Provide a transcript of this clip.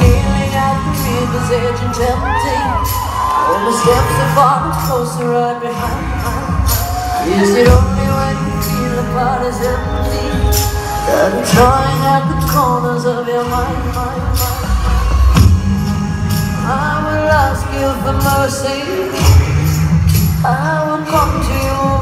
Kneeling at the river's edge and tempting. All my steps are far closer right behind Is it only when you feel the part is empty That it's gnawing at the corners of your mind, mind, mind? I will ask you for mercy. I will come to you